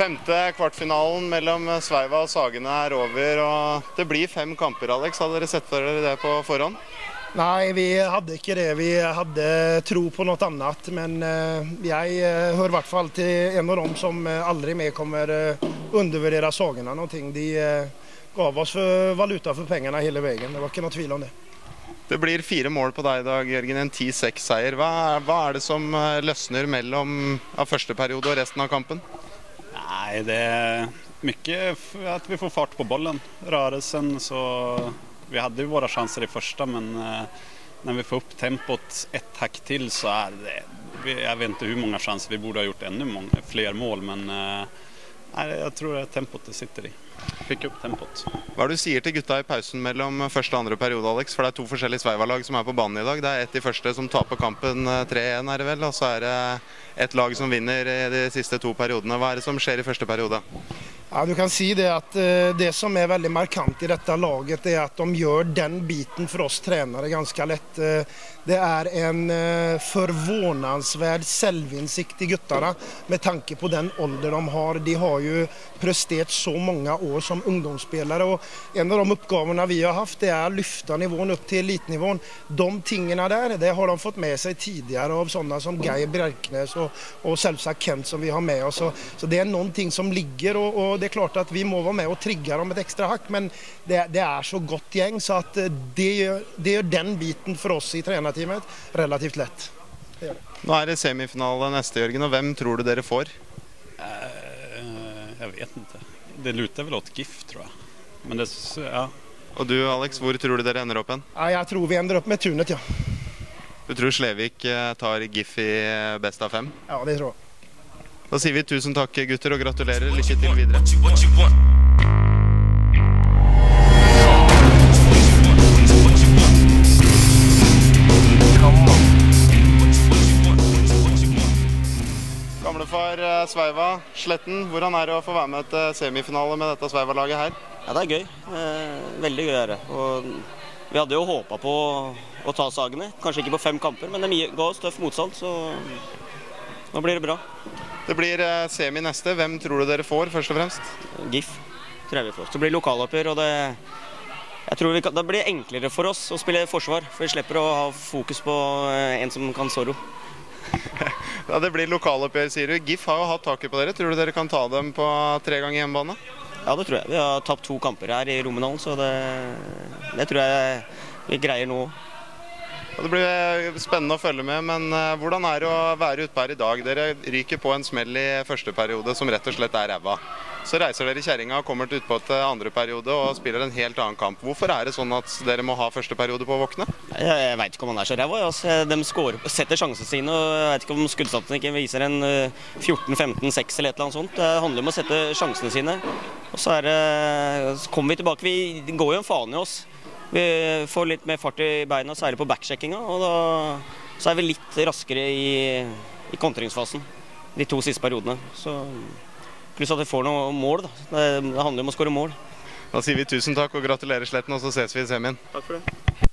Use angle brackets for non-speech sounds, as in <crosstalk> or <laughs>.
Femte kvartfinalen mellom Sveiva og Sagene er over, og det blir fem kamper, Alex. Hadde dere sett for dere det på forhånd? Nei, vi hadde ikke det. Vi hadde tro på noe annet. Men eh, jeg eh, hører i hvert fall til en av dem som eh, aldri mer kommer undervurdere Sagene noe. De gav oss valuta for pengene hele veien. Det var ikke noe tvil om det. Det blir fire mål på deg i dag, Jørgen. En 10-6-seier. Hva, hva, er det som løsner mellom av første periode og resten av kampen? Nei, det er mye at vi får fart på ballen. Rørelsen, så vi hadde jo våre sjanser i første, men eh, når vi får opp tempoet ett hakk til, så er det Jeg vet ikke hvor mange sjanser. Vi burde ha gjort enda flere mål, men eh, nei, jeg tror det er tempoet det sitter i. Fikk opp tempoet. Hva er det du sier til gutta i pausen mellom første og andre periode, Alex? For det er to forskjellige Sveiva-lag som er på banen i dag. Det er ett i første som taper kampen 3-1, eh, er det vel. Og så er det ett lag som vinner i de siste to periodene. Hva er det som skjer i første periode? Ja, du kan si det at uh, det som er veldig markant i dette laget, er at de gjør den biten for oss trenere ganske lett. Uh, det er en forvånansverd forvånansvärd selvinnsikt i guttene med tanke på den alder de har. De har jo prestert så mange år som ungdomsspillere. og En av de oppgavene vi har hatt, det er å løfte nivået opp til elitenivået. De tingene der det har de fått med seg tidligere av sånne som Geir Bjerknes og, og selvsagt Kent som vi har med oss. Så, så det er noen ting som ligger. og, og det er klart at vi må være med og trigge dem et ekstra hakk, men det, det er så godt gjeng så at eh, det gjør, det gjør den biten for oss i trenerteamet relativt lett. Det det. Nå er det semifinale neste, Jørgen, og hvem tror du dere får? Uh, jeg vet ikke. Det luter vel åt GIF, tror jeg. Men det, ja. Og du Alex, hvor tror du dere ender opp hen? Jeg tror vi ender opp med Tunet, ja. Du tror Slevik eh, tar GIF i best av fem? Ja, det tror jeg. Da sier vi tusen takk, gutter, og gratulerer. Lykke til videre. Gamlefar eh, Sveiva Sletten, hvordan er det å få være med til semifinale med dette Sveiva-laget her? Ja, Det er gøy. Eh, veldig gøy er det. Og vi hadde jo håpa på å ta Sagene. Kanskje ikke på fem kamper, men det ga oss tøff motstand, så nå blir det bra. Det blir eh, semi neste. Hvem tror du dere får, først og fremst? GIF tror jeg vi får. Så blir lokaloppgjør, og det, jeg tror kan, det blir enklere for oss å spille forsvar. For vi slipper å ha fokus på eh, en som kan Zorro. <laughs> ja, det blir lokaloppgjør, sier du. GIF har jo hatt taket på dere. Tror du dere kan ta dem på tre ganger hjemmebane? Ja, det tror jeg. Vi har tapt to kamper her i Romedalen, så det, det tror jeg vi greier nå. Det blir spennende å følge med, men eh, hvordan er det å være ute her i dag? Dere ryker på en smell i første periode som rett og slett er ræva. Så reiser dere kjerringa og kommer til utpå til andre periode og spiller en helt annen kamp. Hvorfor er det sånn at dere må ha første periode på å våkne? Jeg, veit ikke om han er så ræva. Altså. De scorer, setter sjansene sine. og Jeg vet ikke om skuddstatistikken viser en 14-15-6 eh, eller et eller annet sånt. Det handler om å sette sjansene sine. Og så, det, så kommer vi tilbake. Vi går jo en faen i oss. Vi får litt mer fart i beina, særlig på backsjekkinga. Og da så er vi litt raskere i, i kontringsfasen de to siste periodene. Så, pluss at vi får noe mål. Da. Det, det handler om å skåre mål. Da sier vi tusen takk og gratulerer Sletten, og så ses vi i semien. Takk for det.